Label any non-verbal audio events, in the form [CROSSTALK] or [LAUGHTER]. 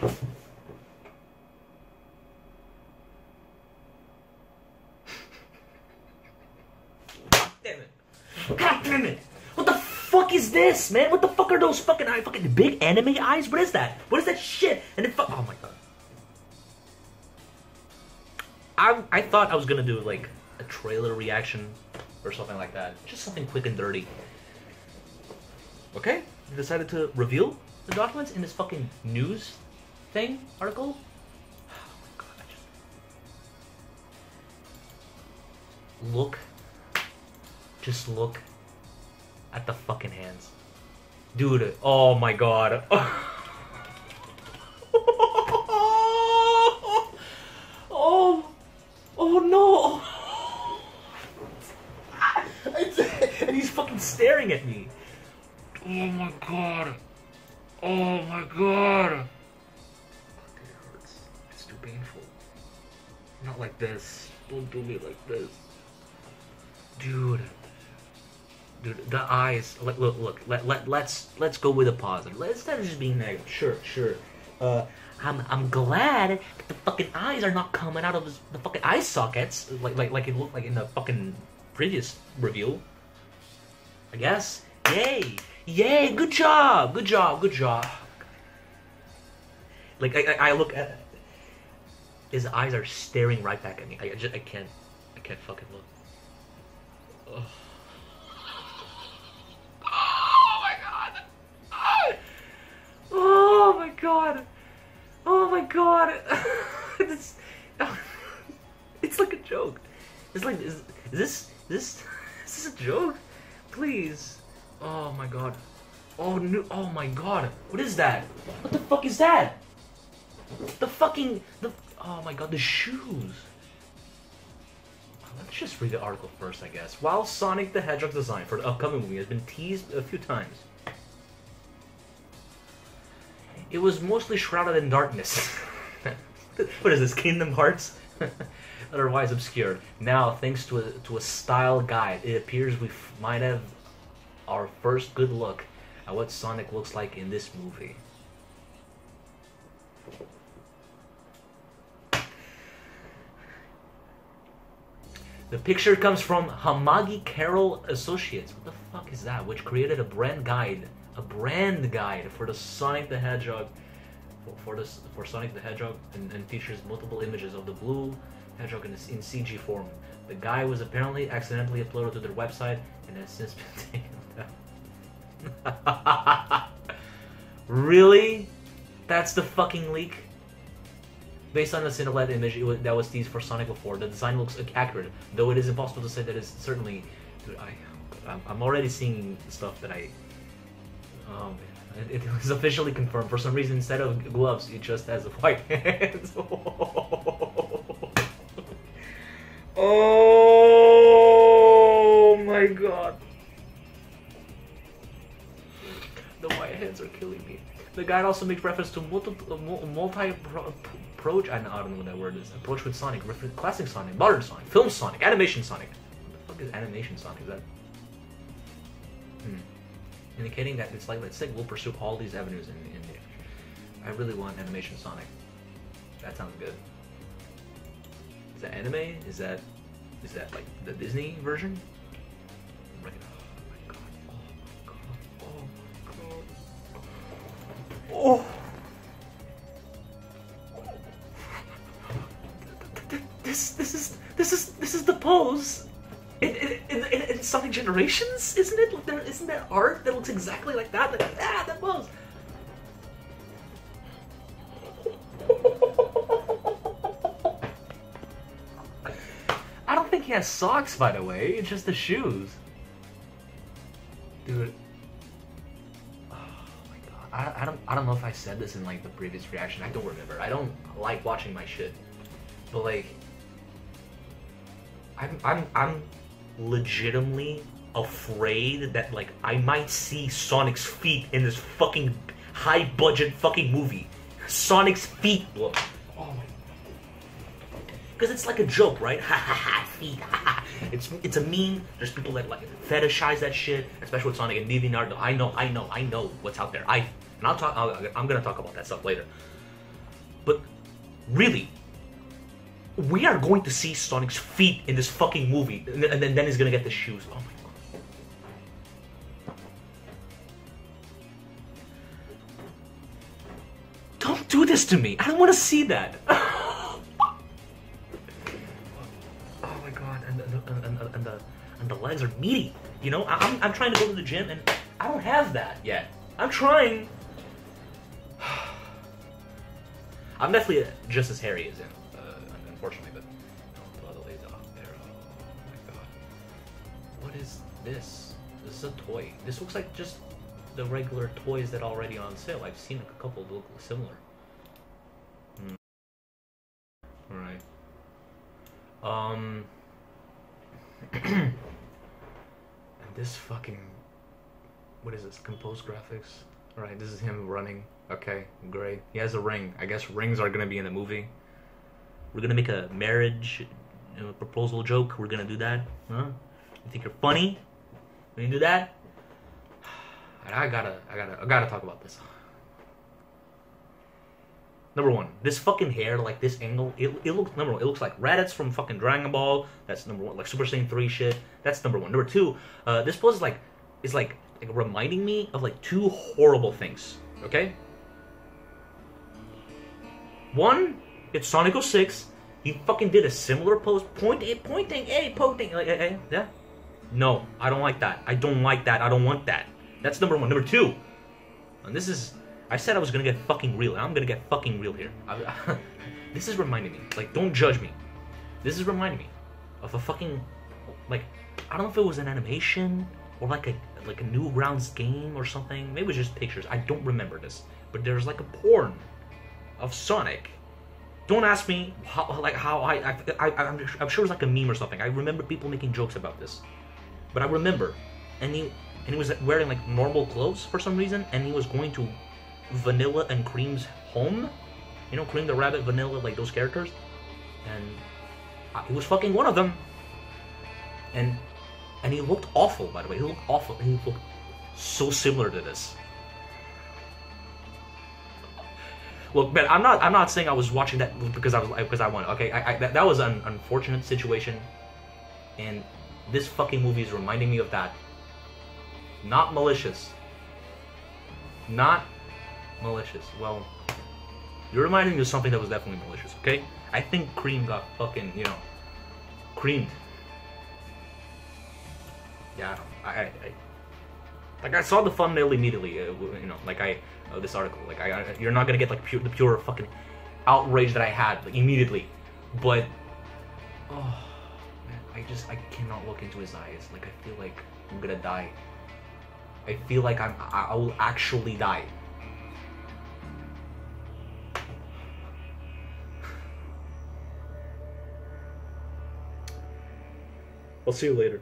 Damn it. God damn it. What the fuck is this, man? What the fuck are those fucking eye fucking big anime eyes? What is that? What is that shit? And it fuck oh my god. I I thought I was gonna do like a trailer reaction or something like that. Just something quick and dirty. Okay? They decided to reveal the documents in this fucking news thing article. Oh god, just look just look at the fucking hands. Dude, oh my god. [LAUGHS] oh, oh no. [LAUGHS] and he's fucking staring at me. Oh my god. Oh my god. Not like this. Don't do me like this. Dude. Dude, the eyes. Look, look, look. Let, let, let's let's go with a positive. Instead of just being negative. Sure, sure. Uh, I'm I'm glad that the fucking eyes are not coming out of his, the fucking eye sockets like like like it looked like in the fucking previous review. I guess. Yay! Yay! Good job! Good job! Good job! Like I, I look at his eyes are staring right back at me. I, I just I can't I can't fucking look. Ugh. Oh my god! Oh my god! Oh my god! [LAUGHS] it's, [LAUGHS] it's like a joke. It's like is, is this this [LAUGHS] is this a joke? Please. Oh my god. Oh no! Oh my god! What is that? What the fuck is that? The fucking the. Oh my god! The shoes. Uh, let's just read the article first, I guess. While Sonic the Hedgehog design for the upcoming movie has been teased a few times, it was mostly shrouded in darkness. [LAUGHS] what is this, Kingdom Hearts? [LAUGHS] Otherwise obscured. Now, thanks to a, to a style guide, it appears we might have our first good look at what Sonic looks like in this movie. The picture comes from Hamagi Carroll Associates. What the fuck is that? Which created a brand guide, a brand guide for the Sonic the Hedgehog, for, for this for Sonic the Hedgehog, and, and features multiple images of the blue hedgehog in, in CG form. The guy was apparently accidentally uploaded to their website and has since [LAUGHS] been taken down. [LAUGHS] really? That's the fucking leak? Based on the Cinderella image was, that was teased for Sonic before, the design looks accurate, though it is impossible to say that it's certainly. Dude, I, I'm- already seeing stuff that I. Oh it, it was officially confirmed. For some reason, instead of gloves, it just has a [LAUGHS] white hands. [LAUGHS] oh my god. The white hands are killing me. The guide also makes reference to multi, uh, multi pro- approach. I don't know what that word is. Approach with Sonic, classic Sonic, modern Sonic, film Sonic, animation Sonic. What the fuck is animation Sonic? Is that? Hmm. Indicating that it's like let's say we'll pursue all these avenues in, in the. I really want animation Sonic. That sounds good. Is that anime? Is that is that like the Disney version? Right. Oh my god. Oh my god. Oh my god. Oh. This this is this is this is the pose. In, in, in, in, Sonic Generations, isn't it? Like there, isn't there art that looks exactly like that? Like ah, that pose. I don't think he has socks, by the way. It's just the shoes. Dude. Oh my god. I, I don't I don't know if I said this in like the previous reaction. I don't remember. I don't like watching my shit. But like I'm I'm I'm legitimately afraid that like I might see Sonic's feet in this fucking high budget fucking movie. Sonic's feet look. Oh my because it's like a joke, right? Ha ha ha, feet, ha ha. It's it's a meme. There's people that like fetishize that shit, especially with Sonic and DeviantArt. I know, I know, I know what's out there. I and I'll talk. I'll, I'm gonna talk about that stuff later. But really, we are going to see Sonic's feet in this fucking movie, and then, then, he's gonna get the shoes. Oh my god. Don't do this to me. I don't want to see that. [LAUGHS] oh my god, and, and, and, and, and the and the legs are meaty. You know, I'm I'm trying to go to the gym and I don't have that yet. I'm trying. [SIGHS] I'm definitely just as hairy as him, unfortunately, but there. Oh my god. What is this? This is a toy. This looks like just the regular toys that are already on sale. I've seen a couple that look similar. Hmm. Alright. Um. [CLEARS THROAT] and this fucking. What is this? Composed graphics? Alright, this is him running. Okay, great. He has a ring. I guess rings are gonna be in the movie. We're gonna make a marriage proposal joke. We're gonna do that. Huh? You think you're funny? We you do that? [SIGHS] I gotta, I gotta, I gotta talk about this. Number one, this fucking hair, like this angle, it, it looks number one. It looks like Raditz from fucking Dragon Ball. That's number one. Like Super Saiyan three shit. That's number one. Number two, uh, this pose is like, is like, like reminding me of like two horrible things. Okay. One, it's Sonic 06. He fucking did a similar pose, eh, pointing, pointing, hey, pointing, like, hey, hey, yeah. No, I don't like that. I don't like that. I don't want that. That's number one. Number two, and this is, I said I was gonna get fucking real. I'm gonna get fucking real here. I, [LAUGHS] this is reminding me. Like, don't judge me. This is reminding me of a fucking, like, I don't know if it was an animation or like a like a Newgrounds game or something. Maybe it was just pictures. I don't remember this. But there's like a porn of Sonic. Don't ask me how like how I I, I I'm, I'm sure it was like a meme or something. I remember people making jokes about this, but I remember, and he and he was wearing like normal clothes for some reason, and he was going to Vanilla and Cream's home, you know, Cream the Rabbit, Vanilla, like those characters, and uh, he was fucking one of them, and and he looked awful. By the way, he looked awful. He looked so similar to this. Look, man, I'm not. I'm not saying I was watching that because I was because I wanted. Okay, I, I, that, that was an unfortunate situation, and this fucking movie is reminding me of that. Not malicious. Not malicious. Well, you're reminding me of something that was definitely malicious. Okay, I think Cream got fucking you know creamed. Yeah, I, I, I like I saw the thumbnail immediately. Uh, you know, like I uh, this article. Like I, I, you're not gonna get like pure, the pure fucking outrage that I had like, immediately, but oh man, I just I cannot look into his eyes. Like I feel like I'm gonna die. I feel like I'm I, I will actually die. [SIGHS] I'll see you later.